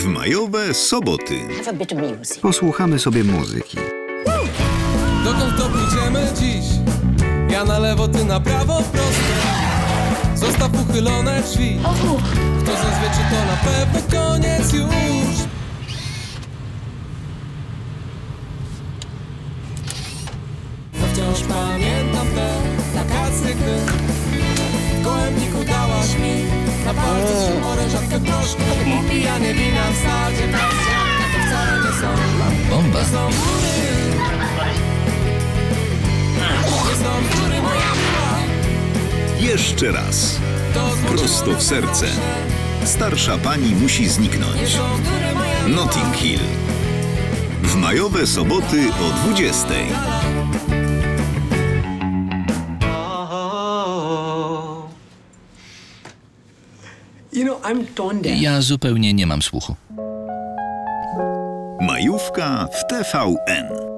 W majowe soboty. Posłuchamy sobie muzyki. Dokąd to pójdziemy dziś? Ja na lewo, ty na prawo, prosto Zostaw uchylone drzwi Kto czy to na pewno koniec już wciąż pamiętam te wakacje, gdy W gołębniku dałaś mi Na palce trzy orężatkę proszku Pijanie wina Jeszcze raz. To Prosto w serce. Starsza pani musi zniknąć. Notting Hill. W majowe soboty o 20. You know, I'm tone deaf. Ja zupełnie nie mam słuchu. Majówka w TVN.